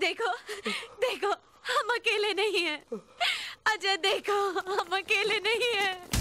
देखो देखो हम अकेले नहीं हैं। अजय देखो हम अकेले नहीं हैं।